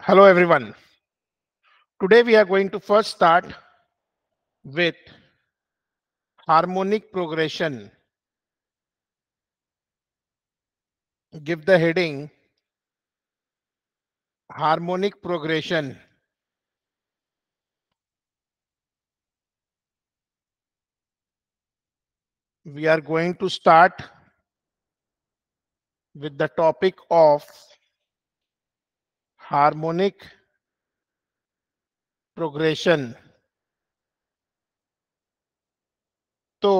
Hello everyone. Today we are going to first start with harmonic progression. Give the heading harmonic progression. We are going to start with the topic of harmonic progression. तो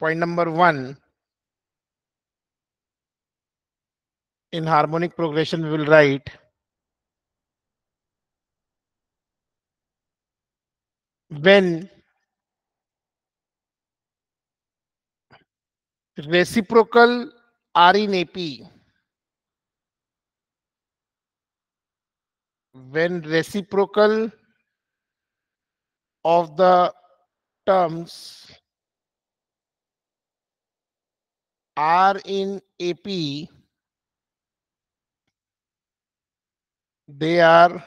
point number one, in harmonic progression will write when reciprocal are in AP when reciprocal of the terms are in AP, they are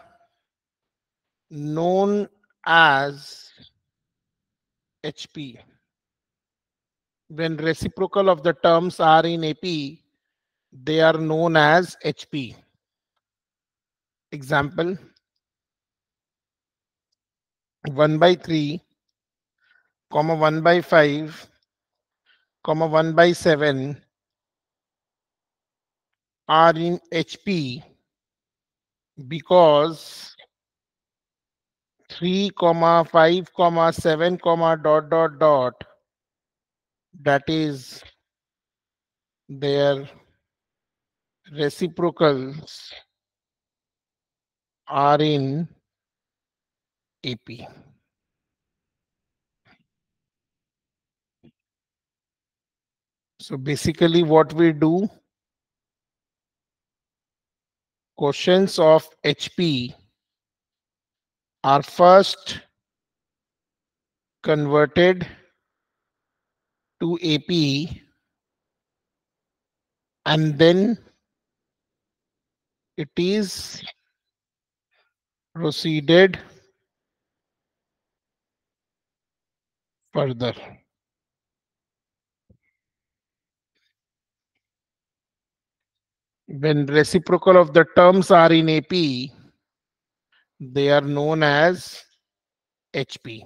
known as HP. When reciprocal of the terms are in AP, they are known as HP. Example 1 by 3, comma 1 by 5, comma 1 by 7 are in HP because 3 comma 5 comma 7 comma dot dot dot that is their reciprocals are in AP. So basically what we do, questions of HP are first converted to AP and then it is proceeded further. When reciprocal of the terms are in AP, they are known as HP.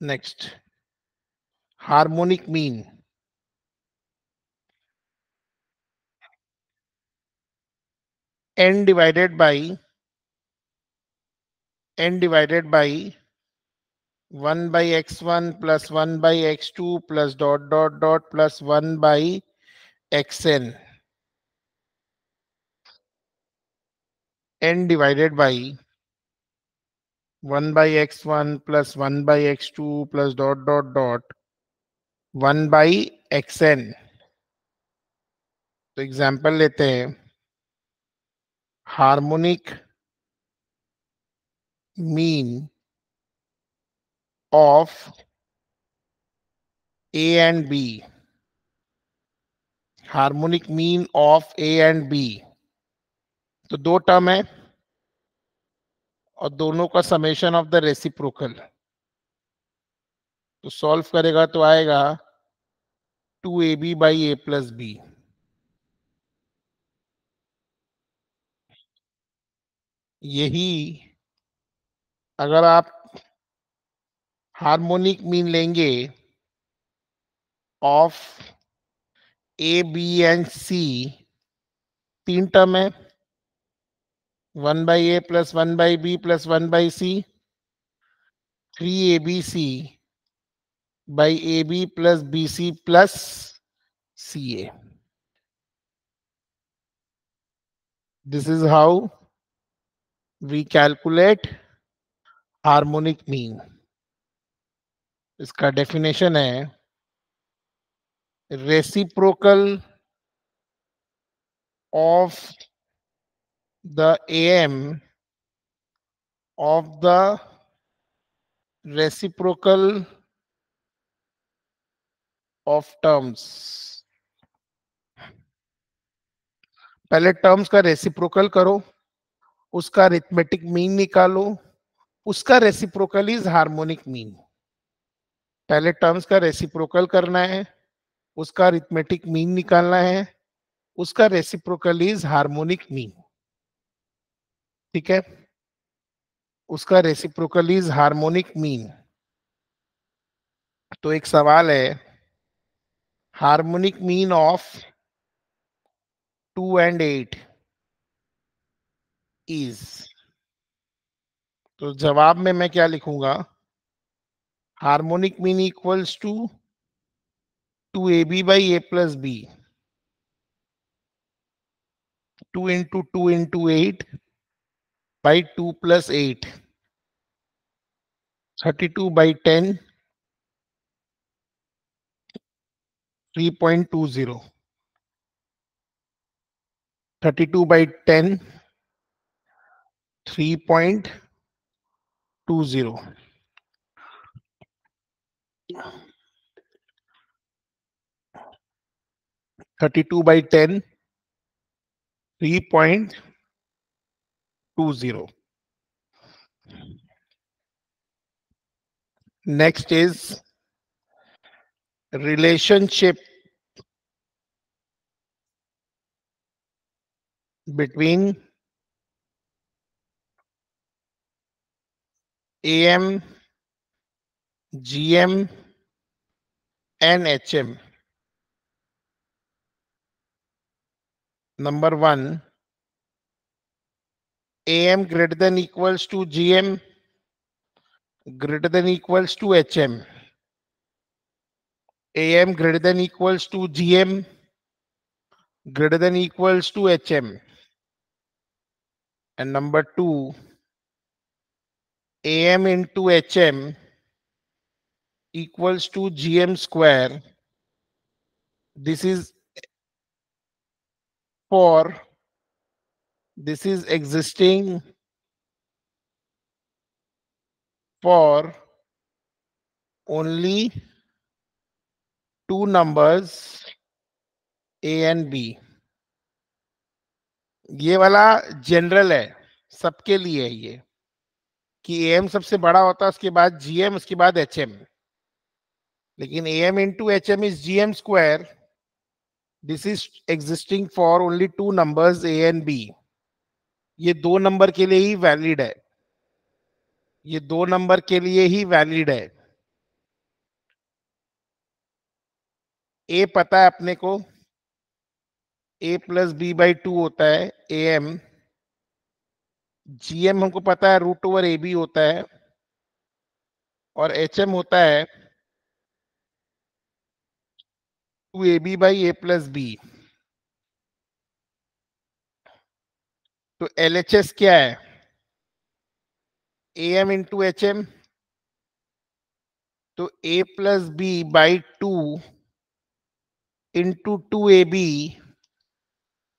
Next, harmonic mean. N divided by n divided by 1 by x1 plus 1 by x2 plus dot dot dot plus 1 by xn n divided by 1 by x1 plus 1 by x2 plus dot dot dot 1 by xn तो example लेते हैं harmonic mean of a and b harmonic mean of a and b तो दो term है और दोनों का summation of the reciprocal तो सॉल्व करेगा तो आएगा two a b by a plus b यही अगर आप हार्मोनिक मीन लेंगे of a b and c तीन टर्म है। One by a plus one by b plus one by c three a b c by a b plus b c plus c a this is how we calculate harmonic mean. इसका definition है reciprocal of the M of the reciprocal of terms पहले terms का reciprocal करो। उसका arithmetic mean निकालो, उसका reciprocal is harmonic mean पहले terms का रेसिप्रोकल करना है, उसका रिथमेटिक मीन निकालना है, उसका रेसिप्रोकल इज़ हार्मोनिक मीन ठीक है? उसका रेसिप्रोकल इज़ हार्मोनिक मीन तो एक सवाल है harmonic mean of two and eight is तो जवाब में मैं क्या लिखूँगा? Harmonic mean equals to two a b by a plus b two into two into eight by two plus eight thirty two by ten three point two zero thirty two by ten 3.20. Thirty-two by ten. Three point two zero. Next is relationship between AM, GM and HM. Number one, AM greater than equals to GM greater than equals to HM. AM greater than equals to GM greater than equals to HM. And number two, AM into HM equals to GM square. This is for, this is existing for only two numbers A and B. ये वाला general है सबके लिए है ये कि M सबसे बड़ा होता है, उसके बाद जीएम उसके बाद एच एम लेकिन A M into H M is G M square this is existing for only two numbers a and b ये दो नंबर के लिए ही वैलिड है। ये दो नंबर के लिए ही वैलिड है। ए पता है अपने को? A plus b by two होता है ए एम जी एम हमको पता है रूट ओवर ए बी होता है और एच एम होता है two a b by a plus b तो एल एच एस क्या है? A M into H M तो a plus b by two into two a b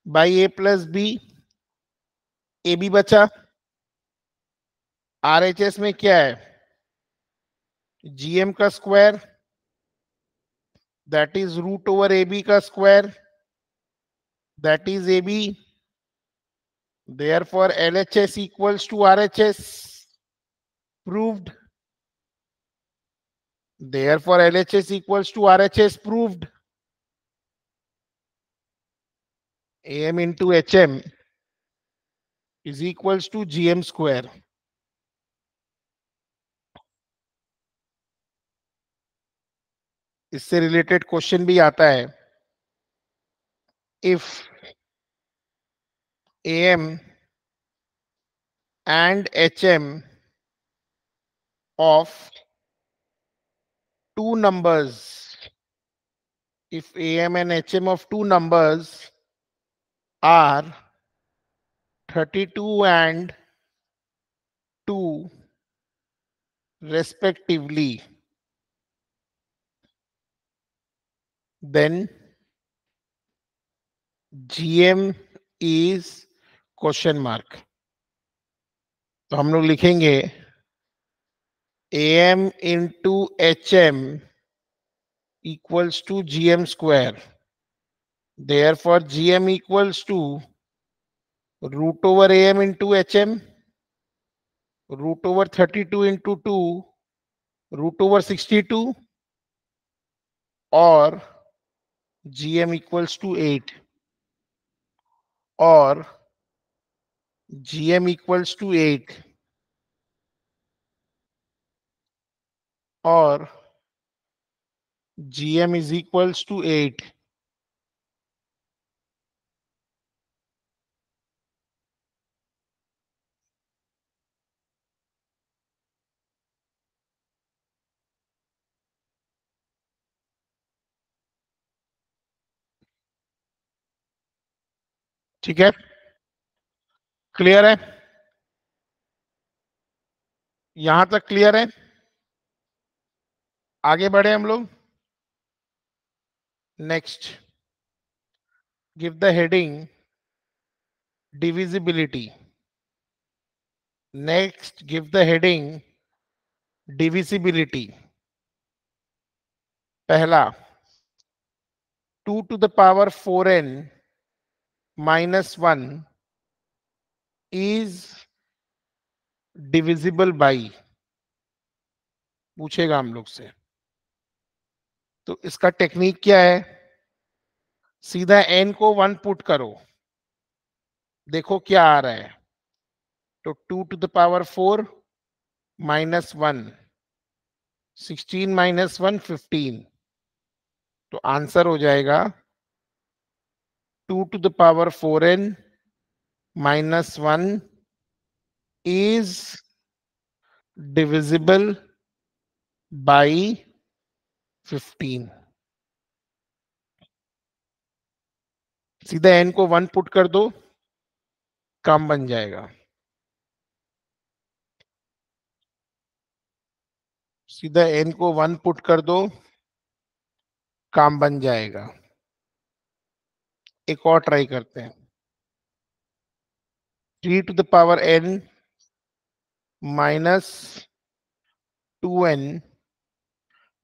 by a plus b a b बचा। R H S में क्या है? GM का square that is root over a b का square that is a b therefore L H S equals to R H S proved, therefore LHS equals to RHS M into H HM is equals to GM square इससे related question भी आता है if AM and HM of two numbers if am and hm of two numbers are 32 and 2 respectively then gm is question mark तो हम लोग लिखेंगे am into hm equals to gm square therefore gm equals to root over am into hm root over 32 into 2 root over 62 or gm equals to 8 or gm equals to 8 or gm is equals to 8 ठीक है? Clear है? यहाँ तक clear है? आगे बढ़े हम लोग। Next give the heading divisibility next give the heading divisibility पहला two to the power four n minus 1 is divisible by, पूछेगा हम लोग से। तो इसका टेक्निक क्या है? सीधा एन को वन पुट करो। देखो क्या आ रहा है। तो two to the power four minus one sixteen minus one fifteen तो आंसर हो जाएगा two to the power four n minus one is divisible by fifteen सीधा एन को वन पुट कर दो, काम बन जाएगा। सीधा एन को वन पुट कर दो, काम बन जाएगा। एक और ट्राई करते हैं। Three to the power n minus two n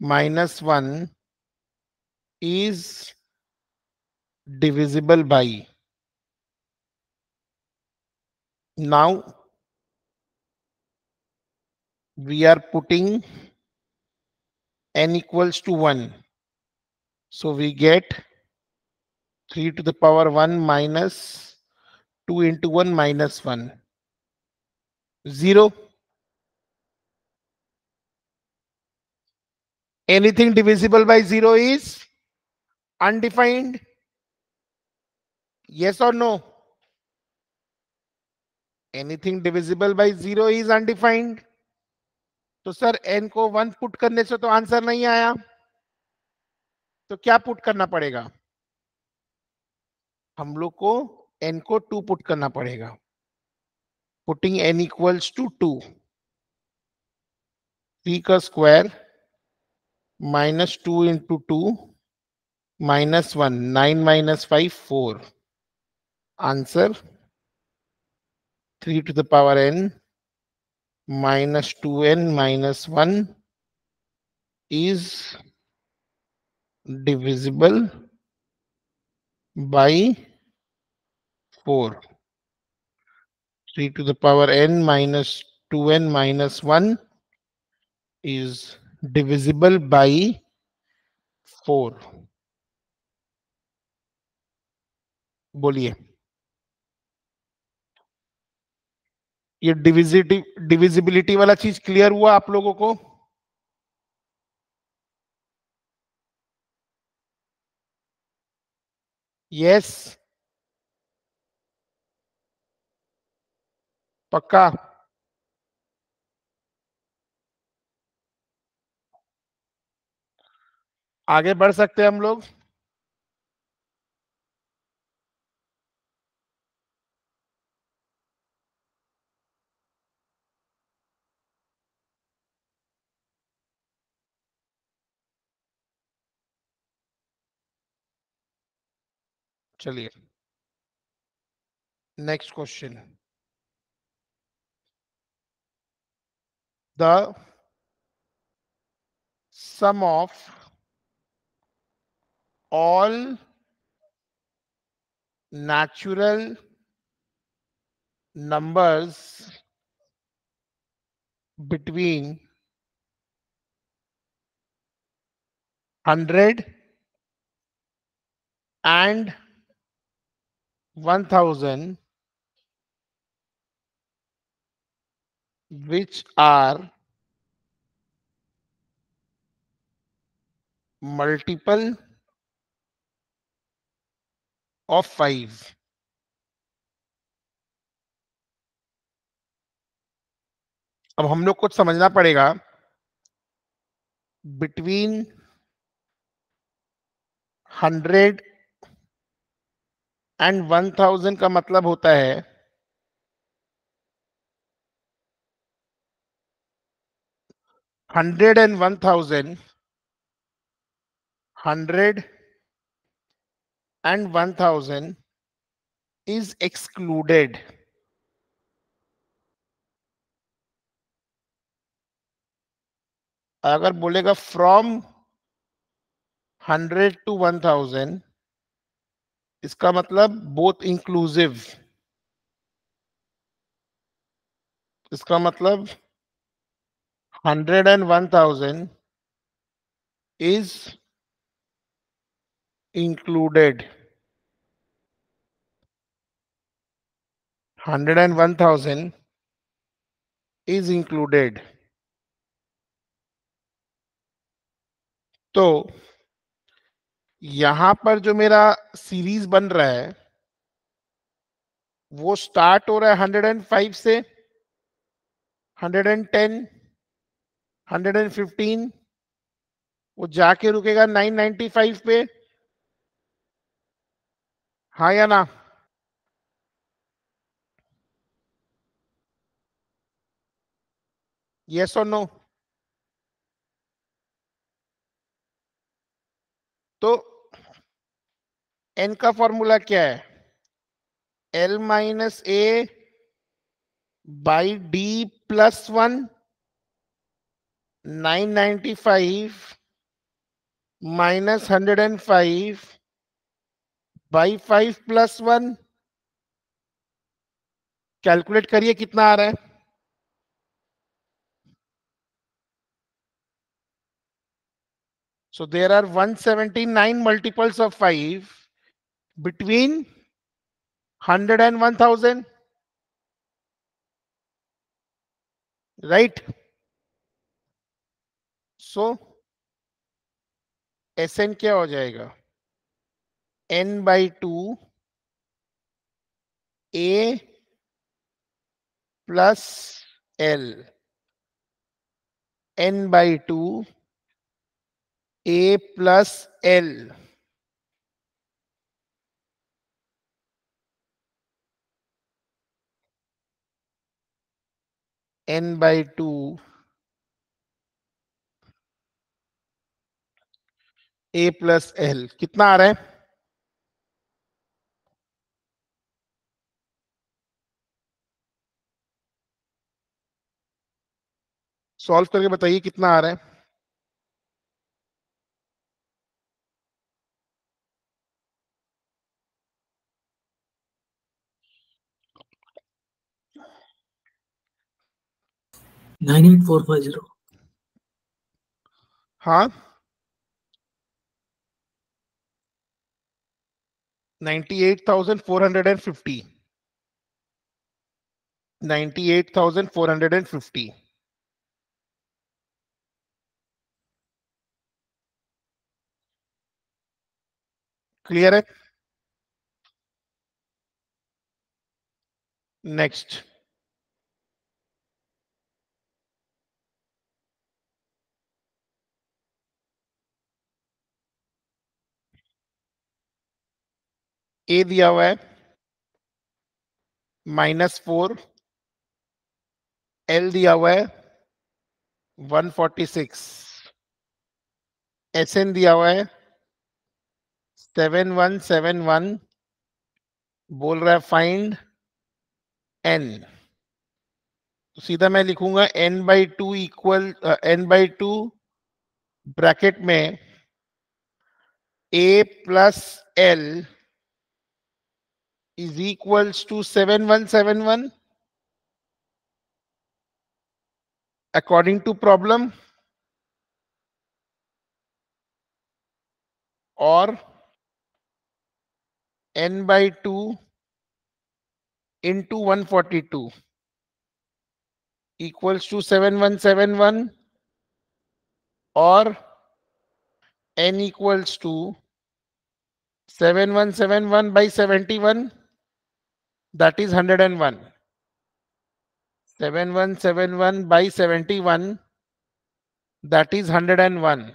minus one is divisible by now we are putting n equals to one so we get 3 to the power 1 minus 2 into 1 minus 1 0 anything divisible by 0 is undefined Yes or no? Anything divisible by zero is undefined. तो sir n को one put करने से तो answer नहीं आया तो क्या put करना पड़ेगा हम लोग को n को टू पुट करना पड़ेगा। Putting n equals to two three का square minus two into two minus one nine minus five four answer? 3 to the power n minus 2n minus 1 is divisible by 4 3 to the power n minus 2n minus 1 is divisible by 4 बोलिए ये डिविजिटी divisibility वाला चीज़ clear हुआ आप लोगों को yes पक्का? आगे बढ़ सकते हैं हम लोग? चलिए। Next question the sum of all natural numbers between 100 and 1000 which are multiple of 5 अब हम लोग कुछ समझना पड़ेगा between hundred and one thousand का मतलब होता है hundred and one thousand hundred one thousand is excluded अगर बोलेगा from hundred to one thousand इसका मतलब बोथ इंक्लूसिव इसका मतलब hundred and one thousand is included hundred and one thousand is included तो यहाँ पर जो मेरा सीरीज़ बन रहा है, वो स्टार्ट हो रहा है 105 से 110 115 वो जाके रुकेगा 995 पे। हाँ या ना? यस और नो तो एन का फॉर्मूला क्या है? L minus a by d plus one Nine ninety five minus hundred and five by five plus one calculate करिए कितना आ रहा है So there are 179 multiples of 5 between 100 and 1000. Right? So S n क्या हो जाएगा? N by two a plus l. N by two a plus l. N by two a plus l कितना आ रहा है? सॉल्व करके बताइए कितना आ रहा है? Nine eight four five zero. हाँ? Ninety eight thousand four hundred and fifty ninety eight thousand four hundred and fifty clear है नेक्स्ट ए दिया हुआ है, माइनस फोर, एल दिया हुआ है, one forty six, S n दिया हुआ है, सेवन वन सेवन वन, बोल रहा है फाइंड एन तो सीधा मैं लिखूँगा n by two equal n by two bracket में a plus l is equals to 7171 according to problem? Or n by 2 into 142 equals to 7171 or n equals to 7171 by 71 that is 101 7171 by 71 that is 101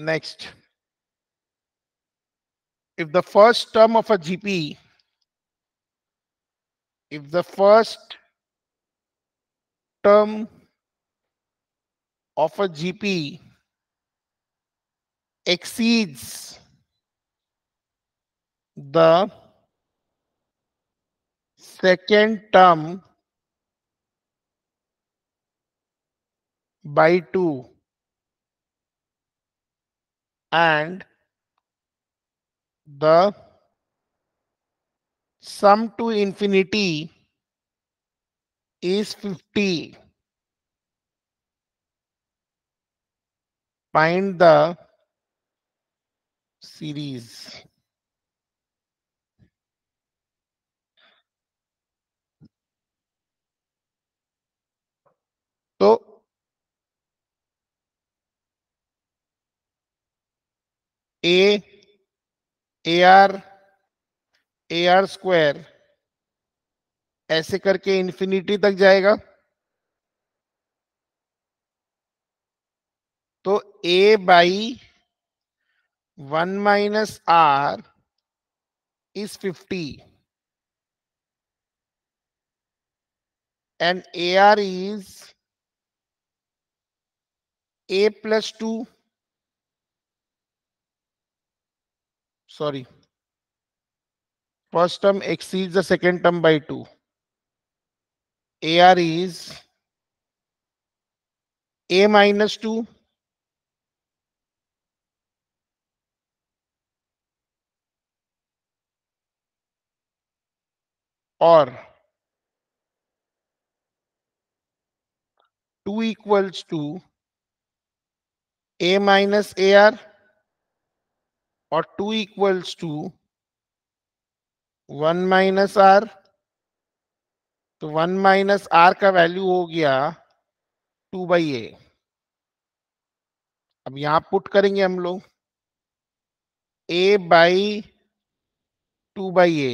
Next, if the first term of a GP, if the first term of a GP exceeds the second term by 2 and the sum to infinity is 50. Find the series. तो ए ए R square ऐसे करके infinity तक जाएगा। तो a by one minus r is fifty and a r is a plus two sorry first term exceeds the second term by 2 ar is a minus 2 or 2 equals to a minus ar और two equals to one minus r तो one minus are का value हो गया two by A अब यहाँ put करेंगे हम लोग. A by two by a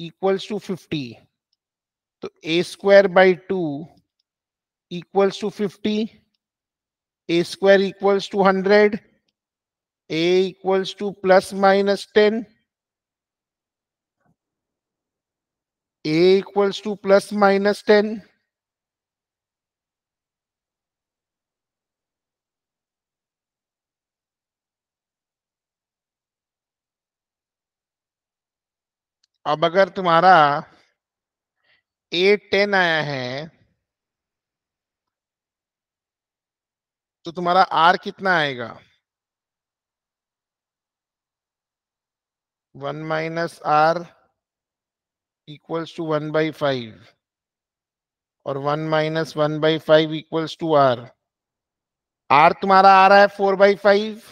equals to fifty तो a square by two equals to fifty a square equals to hundred a equals to plus minus 10 a equals to plus minus 10 अब अगर तुम्हारा ए ten आया है तो तुम्हारा r कितना आएगा one minus r equals to one by five और one minus one by five equals to r. R तुम्हारा आ रहा है फोर बाई फाइव।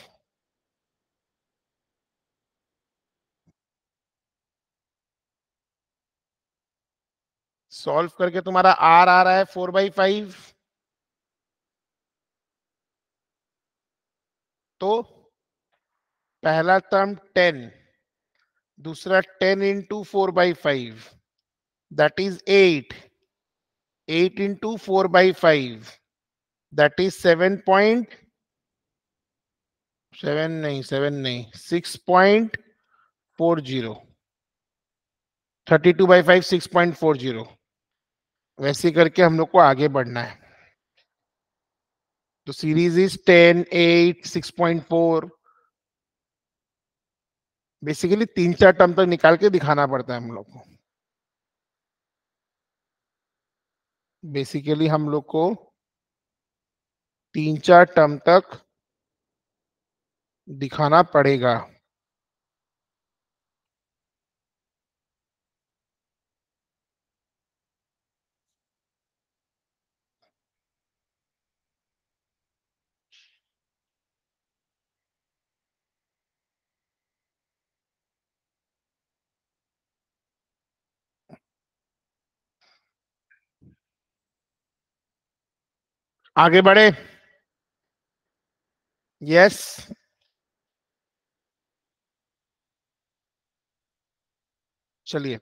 सॉल्व करके तुम्हारा आर आ रहा है फोर बाई फाइव। तो पहला टर्म टेन। दूसरा ten into four by five that is eight eight into four by five that is seven point seven नहीं सेवन नहीं. Six point four zero thirty two by five six point four zero वैसे करके हम लोग को आगे बढ़ना है। तो series is ten eight six point four basically तीन चार टर्म तक निकाल के दिखाना पड़ता है हम लोग को। बेसिकली हम लोग को तीन चार टर्म तक दिखाना पड़ेगा। आगे बढ़े। यस चलिए।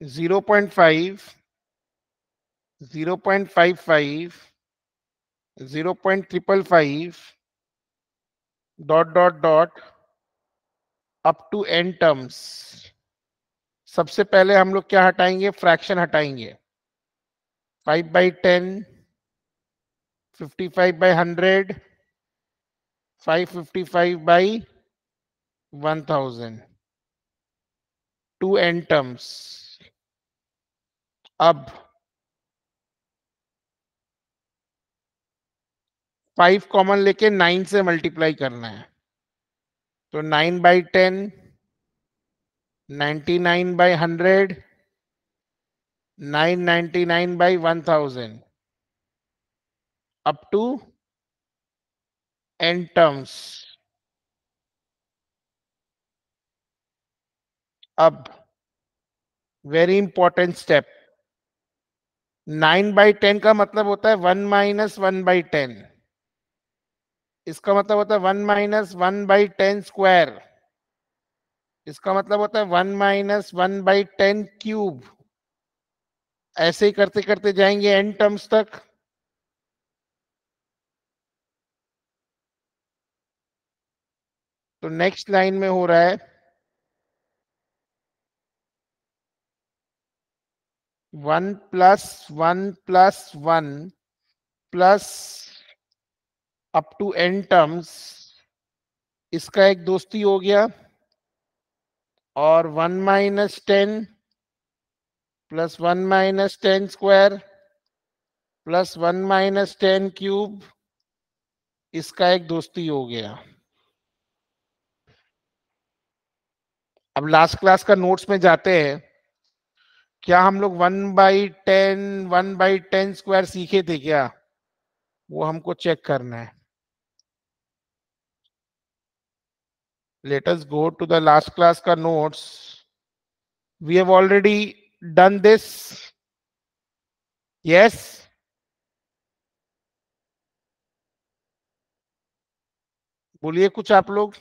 Zero point five, zero point five five, zero point triple five, dot dot dot up to n terms सबसे पहले हम लोग क्या हटाएँगे? Fraction हटाएँगे। Five by ten fifty five by hundred five fifty five by one thousand to n terms अब five common लेके nine से multiply करना है। तो nine by ten ninety nine by hundred, nine ninety nine by one thousand. Up to n terms. अब very important step. Nine by ten का मतलब होता है one minus one by ten. इसका मतलब होता है one minus one by ten square. इसका मतलब होता है one minus one by ten cube. ऐसे ही करते करते जाएँगे एन टर्म्स तक। तो नेक्स्ट लाइन में हो रहा है। One plus one plus one plus up to n terms इसका एक दोस्ती हो गया। और one minus ten plus one minus ten square plus one minus ten cube, इसका एक दोस्ती हो गया। अब लास्ट क्लास का नोट्स में जाते हैं। क्या हम लोग one by ten, one by ten square सीखे थे क्या? वो हमको चेक करना है। Let us go to the last class ka notes. We have already done this. Yes. बोलिए कुछ आप लोग।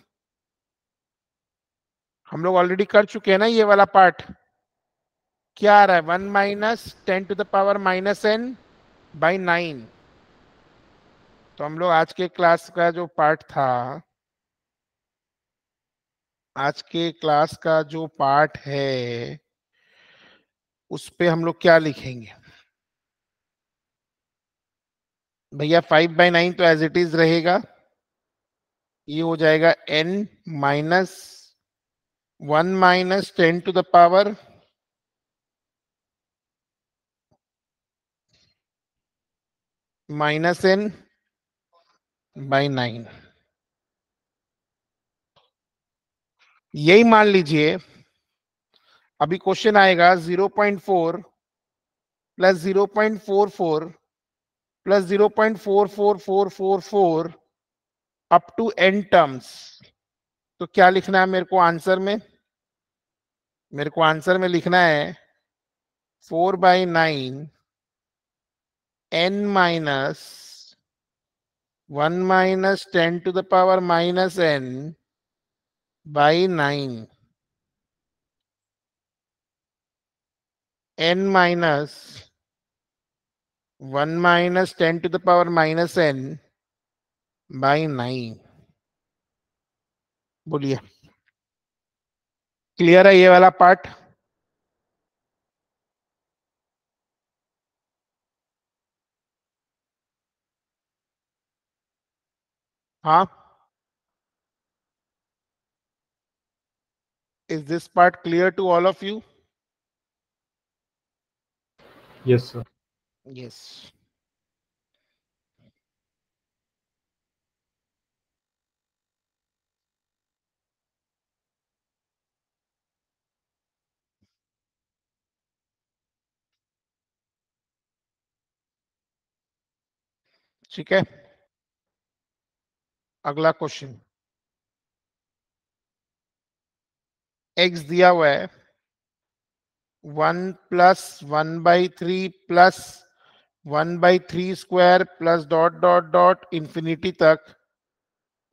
हम लोग ऑलरेडी कर चुके हैं ना ये वाला पार्ट क्या आ रहा है? One minus ten to the power minus n by nine तो हम लोग आज के क्लास का जो पार्ट था आज के क्लास का जो पार्ट है, उस पे हम लोग क्या लिखेंगे? भैया फाइव बाई नाइन तो एज इट इज़ रहेगा। ये हो जाएगा n minus one minus ten to the power minus n by nine यही मान लीजिए, अभी क्वेश्चन आएगा 0.4 plus 0.44 plus 0.44444 up to n terms तो क्या लिखना है मेरे को आंसर में? मेरे को आंसर में लिखना है four by nine n minus one minus ten to the power minus n by 9 n minus 1 minus 10 to the power minus n by 9 बोलिए क्लियर है ये वाला पार्ट हाँ Is this part clear to all of you? Yes, sir. Yes. ठीक है अगला question x दिया हुआ है। One plus one by three plus one by three square plus dot dot dot infinity तक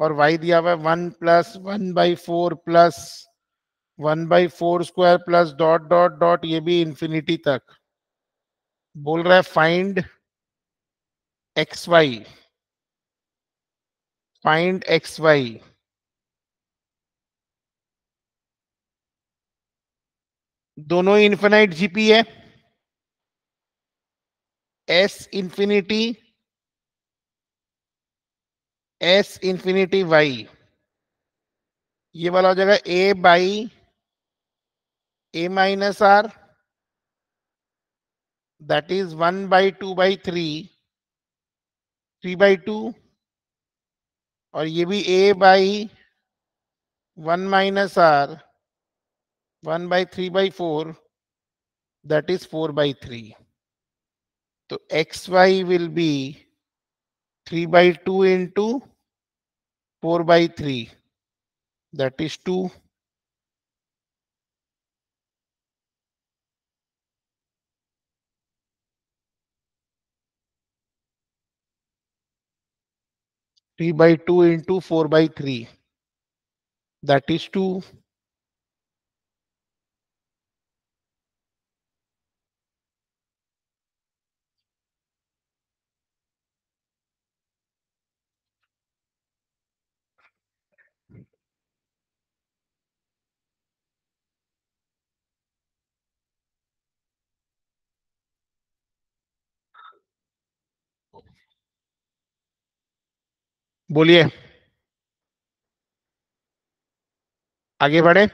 और वाई दिया हुआ है। One plus one by four plus one by four square plus dot dot dot ये भी इंफिनिटी तक। बोल रहा है find x y find x y दोनों इन्फिनाइट जीपी है। S infinity s infinity y ये वाला हो जाएगा a by a minus r that is one by two by three three by two और ये भी a by one minus r 1 by 3 by 4 that is 4 by 3 so xy will be 3 by 2 into 4 by 3 that is 2 3 by 2 into 4 by 3 that is 2 बोलिए। आगे बढ़े।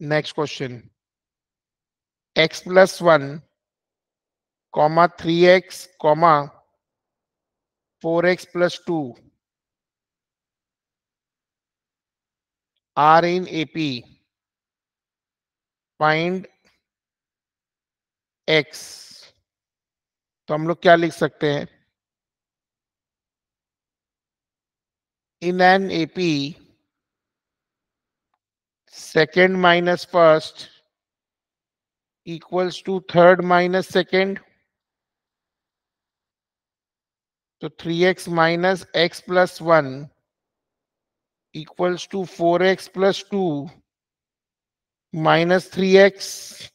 Next question x plus one comma three x comma four x plus two are in AP find x तो हम लोग क्या लिख सकते हैं in an AP second minus first equals to third minus second. So 3x minus x plus 1 equals to 4x plus 2 minus 3x.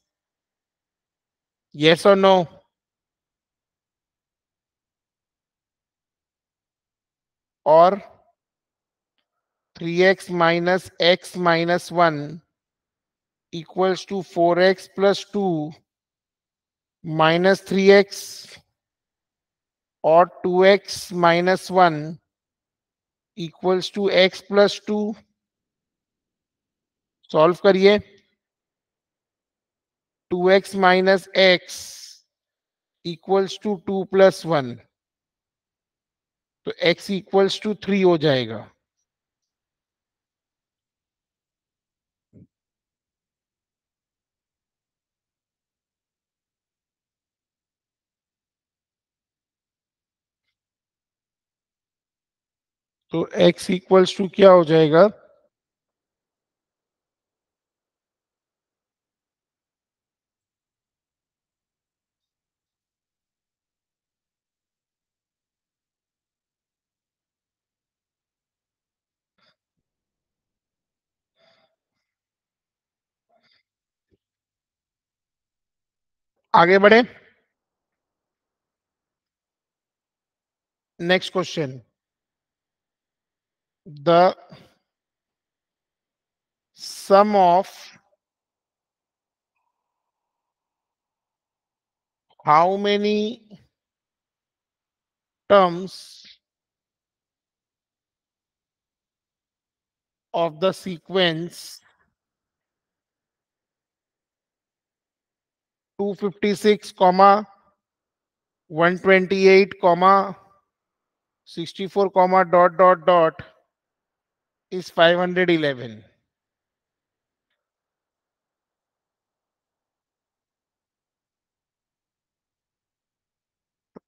Yes or no? Or 3x minus x minus 1 equals to 4x plus 2 minus 3x or 2x minus 1 equals to x plus 2 solve करिए two x minus x equals to two plus one तो x equals to three हो जाएगा। तो x equals to क्या हो जाएगा? आगे बढ़े next question the sum of how many terms of the sequence 256 comma 128 comma 64 comma, dot dot dot is 511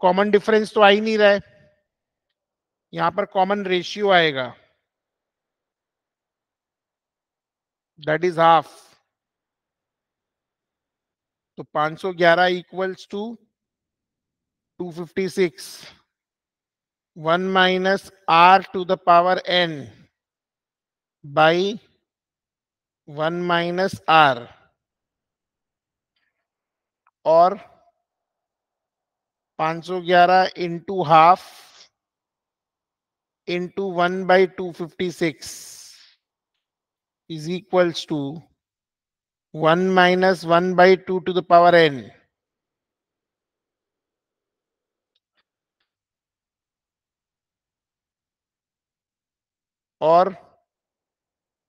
common difference तो आ ही नहीं रहा है। यहाँ पर कॉमन रेशियो आएगा। दैट इज़ हाफ़ तो 511 equals to 256 1 minus r to the power n by 1 minus r और 511 into half into 1 by 256 is equals to 1 minus 1 by 2 to the power n. और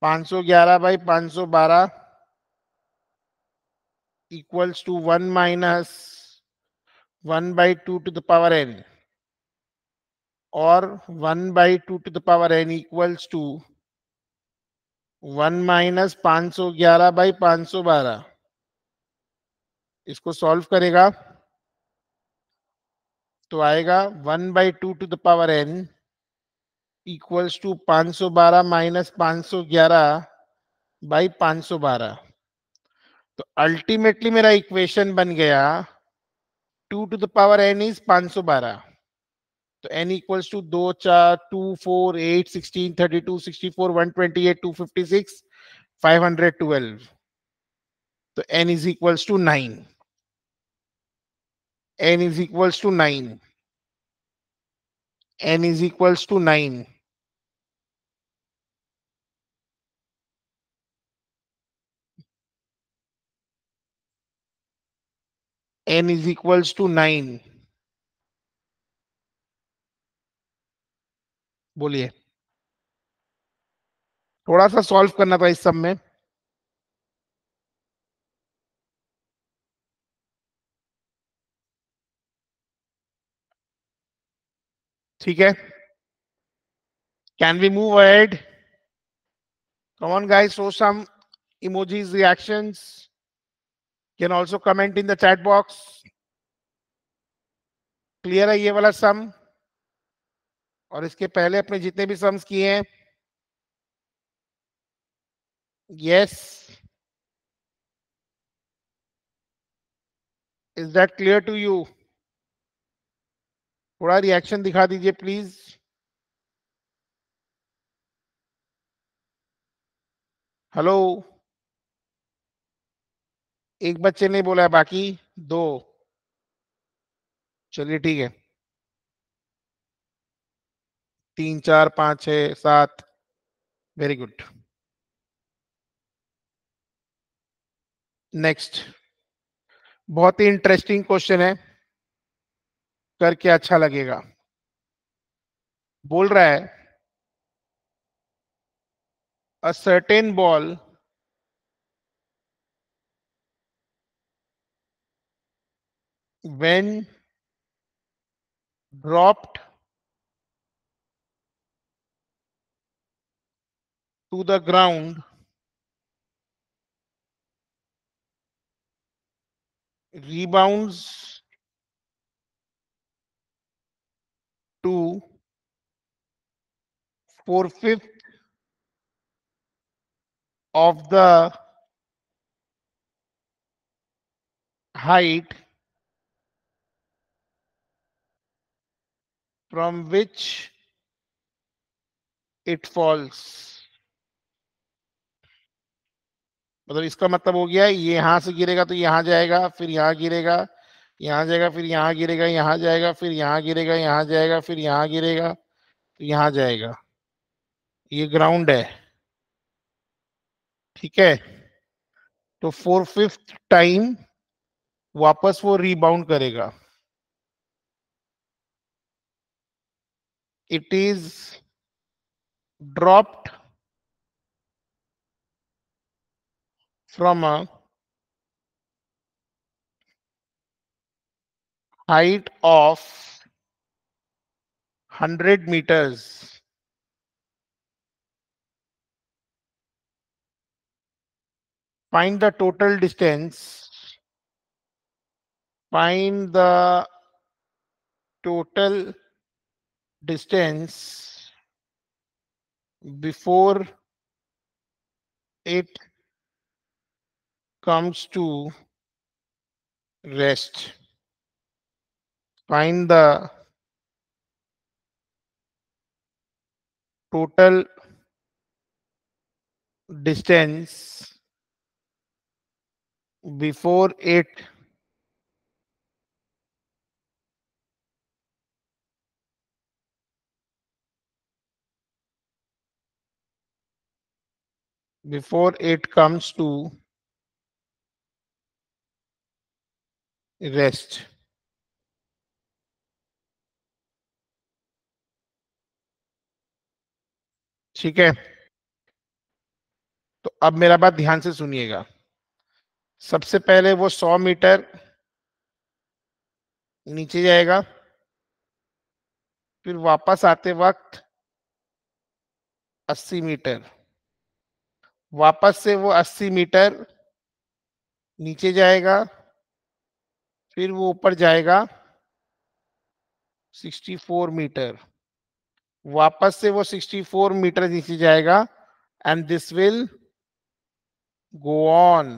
511 by 512 equals to 1 minus 1 by 2 to the power n or 1 by 2 to the power n equals to 1 by 511 by 512 इसको solve करेगा तो आएगा one by two to the power n equals to 512 minus 511 by 512 तो ultimately मेरा equation बन गया, two to the power n is 512 तो n equals to दो चार two four eight sixteen thirty two sixty four one twenty eight two fifty six five hundred twelve तो n is equals to nine n is equals to 9 n is equals to 9 n is equals to 9 बोलिए। थोड़ा सा solve करना था इस सब में। ठीक है। Can we move ahead come on guys show some emojis reaction can also comment in the chat box clear है ये वाला सम और इसके पहले अपने जितने भी सम्स किए हैं। Yes is that clear to you थोड़ा रिएक्शन दिखा दीजिए प्लीज़ हेलो एक बच्चे ने बोला है बाकी दो। चलिए, ठीक है। तीन चार पाँच छ सात। वेरी गुड नेक्स्ट बहुत ही इंटरेस्टिंग क्वेश्चन है। करके अच्छा लगेगा। बोल रहा है a certain ball when dropped to the ground. Rebounds to four fifth of the height from which it falls मतलब इसका मतलब हो गया ये यहाँ से गिरेगा तो यहाँ जाएगा, फिर यहाँ गिरेगा, यहाँ जाएगा, फिर यहाँ गिरेगा, यहाँ जाएगा, फिर यहाँ गिरेगा, यहाँ जाएगा, फिर यहाँ गिरेगा तो यहाँ जाएगा। ये ग्राउंड है। ठीक है? तो फोर फिफ्थ टाइम वापस वो रीबाउंड करेगा। It is dropped from a height of 100 meters. Find the total distance. Find the total distance before it comes to rest. Find the total distance before it before it comes to rest. ठीक है? तो अब मेरा बात ध्यान से सुनिएगा। सबसे पहले वो 100 मीटर नीचे जाएगा, फिर वापस आते वक्त 80 मीटर। वापस से वो 80 मीटर नीचे जाएगा फिर वो ऊपर जाएगा। 64 मीटर। वापस से वो 64 मीटर नीचे जाएगा। And this will go on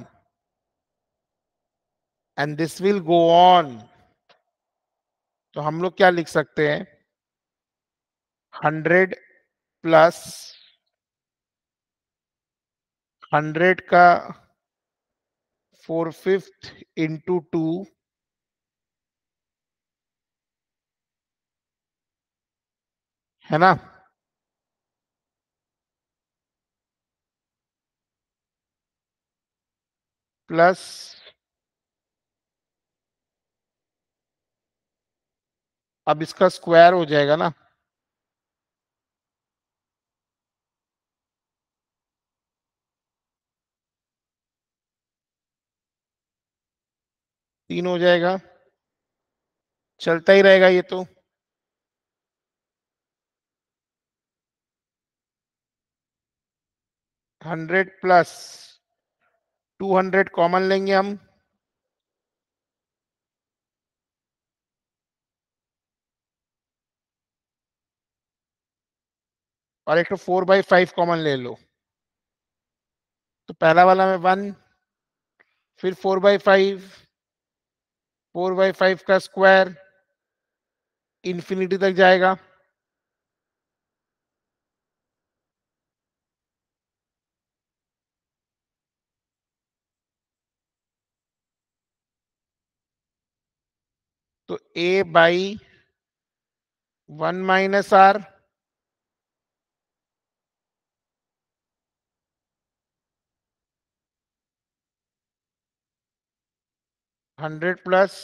and this will go on तो हम लोग क्या लिख सकते हैं? हंड्रेड प्लस हंड्रेड का फोर फिफ्थ इंटू टू है ना? प्लस अब इसका स्क्वायर हो जाएगा ना? तीन हो जाएगा। चलता ही रहेगा ये तो। Hundred plus two hundred common लेंगे हम। और एक तो फोर बाई फाइव कॉमन ले लो। तो पहला वाला में वन, फिर four by five, four by five का स्क्वायर इंफिनिटी तक जाएगा। तो a by one minus r hundred plus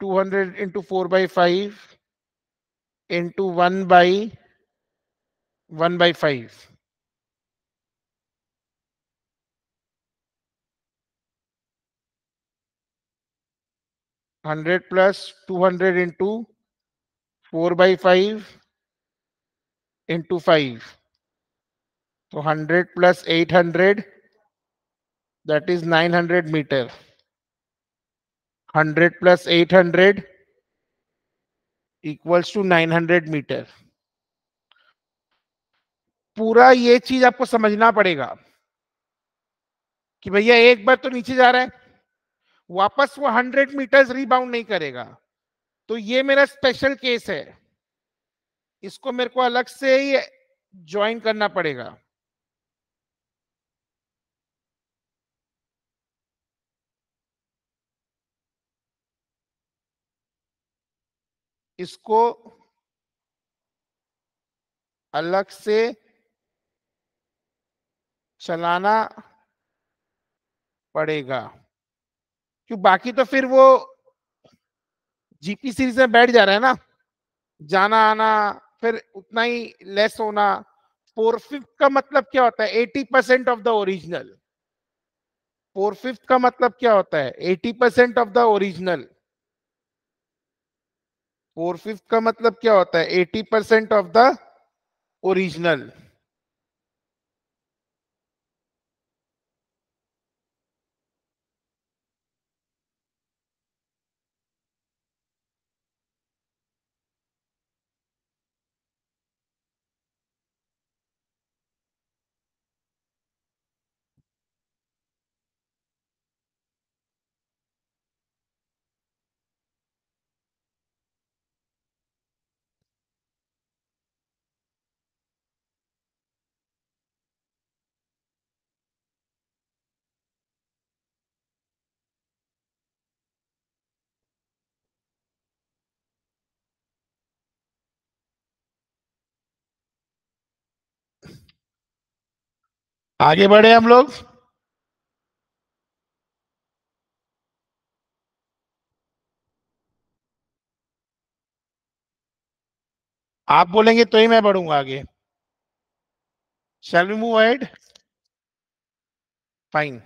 two hundred into four by five into one by one by five hundred plus two hundred into four by five into five. तो hundred plus eight hundred, that is 900 meter 100 plus 800 equals to 900 meter पूरा ये चीज़ आपको समझना पड़ेगा कि भैया एक बार तो नीचे जा रहा है वापस वो 100 मीटर्स रिबाउंड नहीं करेगा। तो ये मेरा स्पेशल केस है। इसको मेरे को अलग से ही ज्वाइन करना पड़ेगा। इसको अलग से चलाना पड़ेगा। क्यों बाकी तो फिर वो जीपी सीरीज़ में बैठ जा रहा है ना। जाना, आना, फिर उतना ही लेस होना। फोर फिफ्थ का मतलब क्या होता है? Eighty percent of the original four fifth का मतलब क्या होता है? Eighty percent of the original four fifth का मतलब क्या होता है? Eighty percent of the original आगे बढ़े हम लोग। आप बोलेंगे तो ही मैं बढ़ूँगा आगे। Shall we move ahead fine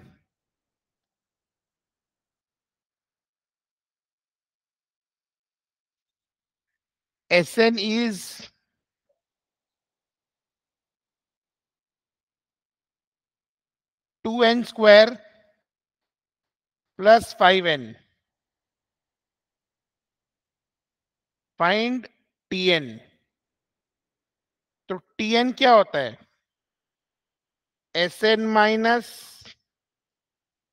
Sn two n square plus five n find t n तो टी एन क्या होता है? S n minus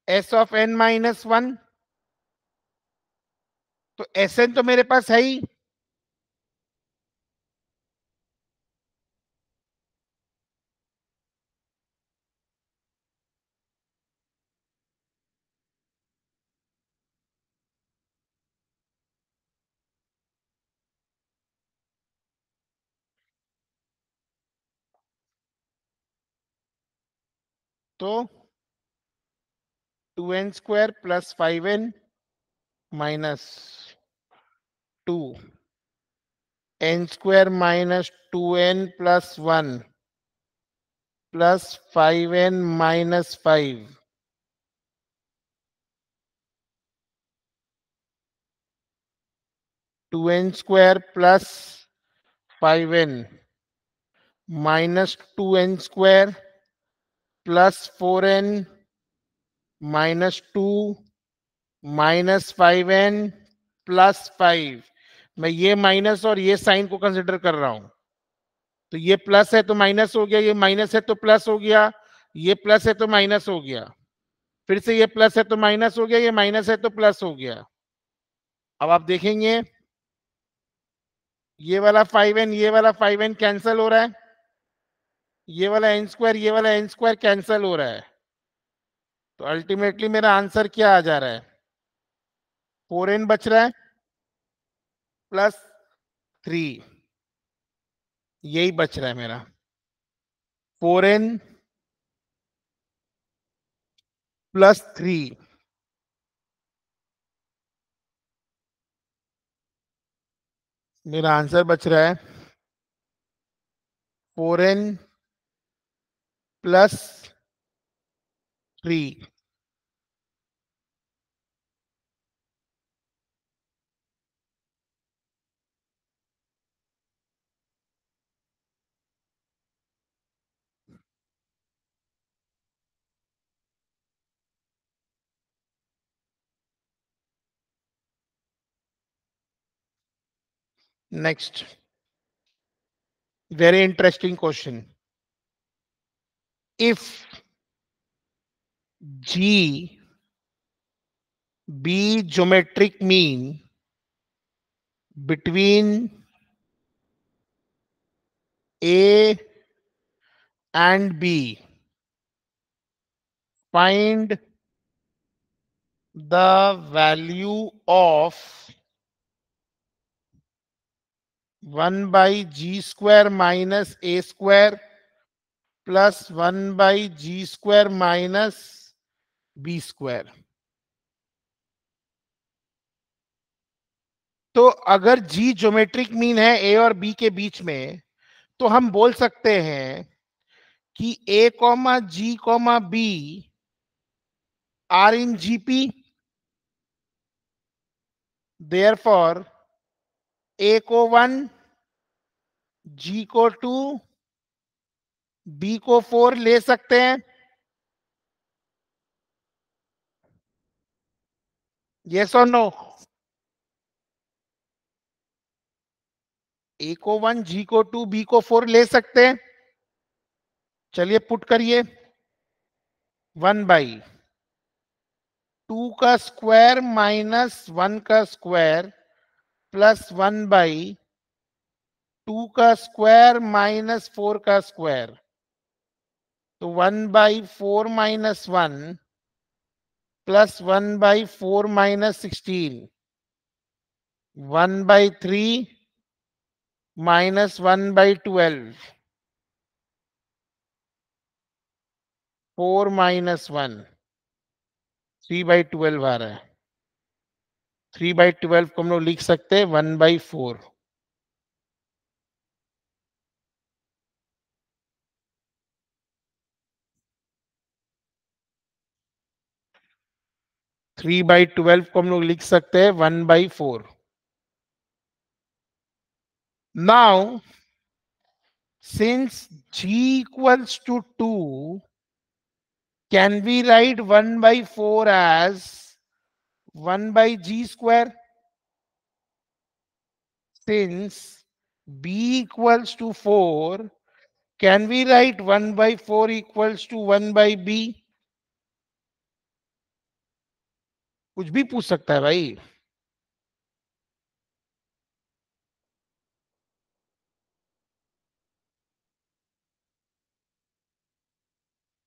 s of n minus one तो एस एन तो मेरे पास है ही। So 2n square plus 5n minus 2 n square minus 2n plus 1 plus 5n minus 5 2n square plus 5n minus 2n square plus four n minus two minus five n plus five मैं ये minus और ये sign को consider कर रहा हूँ। तो ये प्लस है तो माइनस हो गया, ये माइनस है तो प्लस हो गया, ये प्लस है तो माइनस हो गया। फिर से ये प्लस है तो माइनस हो गया, ये माइनस है तो प्लस हो गया। अब आप देखेंगे, ये वाला फाइव एन ये वाला फाइव एन कैंसल हो रहा है। ये वाला एन स्क्वायर ये वाला एन स्क्वायर कैंसल हो रहा है। तो अल्टीमेटली मेरा आंसर क्या आ जा रहा है? फोर एन बच रहा है प्लस थ्री यही बच रहा है मेरा। फोर एन प्लस थ्री मेरा आंसर बच रहा है। Four n plus 3. Next, very interesting question. If G be geometric mean between A and B, find the value of 1 by g square minus a square plus 1 by g square minus b square. तो अगर g geometric mean है a और B के बीच में तो हम बोल सकते हैं कि a comma g comma b are in GP therefore a को वन, जी को टू बी को फोर ले सकते हैं। यस और नो ए को वन जी को टू बी को फोर ले सकते हैं। चलिए पुट करिए। वन बाई टू का स्क्वायर माइनस वन का square plus one by two का स्क्वायर माइनस फोर का स्क्वायर तो one by four minus one plus one by four minus sixteen, one by three minus one by twelve, four minus one, three by twelve आ रहा है। Three by twelve को हम लोग लिख सकते हैं, one by four. Three by twelve को हम लोग लिख सकते हैं one by four now since g equals to two can be write one by four as one by g square since b equals to four can we write one by four equals to one by b कुछ भी पूछ सकता है भाई।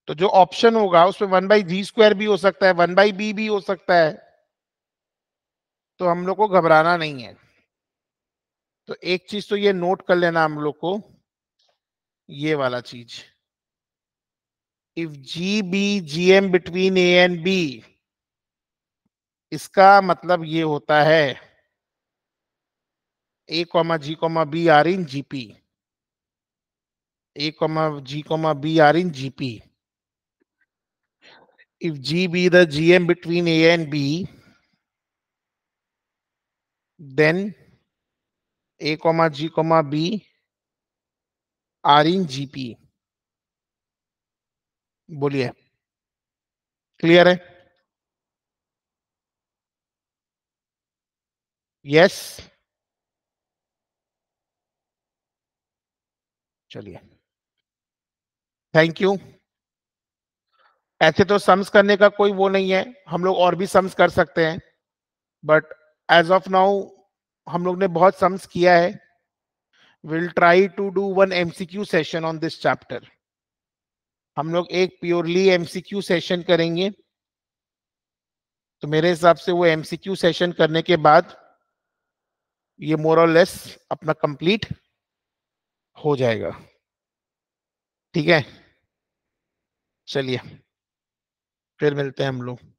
तो जो option होगा, उसमें वन बाई जी स्क्वायर भी हो सकता है वन बाई बी भी हो सकता है। तो हम लोग को घबराना नहीं है। तो एक चीज़ तो ये नोट कर लेना हम लोग को, ये वाला चीज़। If g be G M between a and b इसका मतलब ये होता है a comma g comma b are in GP a comma g comma b are in GP if g be the G M between a and b then a comma g comma b are in GP बोलिए clear है? Yes चलिए। Thank you ऐसे तो sums करने का कोई वो नहीं है। हम लोग और भी सम्स कर सकते हैं। बट एज ऑफ़ नाउ हम लोग ने बहुत सम्स किया है। Will try to do one MCQ session on this chapter हम लोग एक प्योरली एमसीक्यू सेशन करेंगे। तो मेरे हिसाब से वो एमसीक्यू सेशन करने के बाद ये मोर और लेस अपना कंप्लीट हो जाएगा। ठीक है? चलिए, फिर मिलते हैं हम लोग।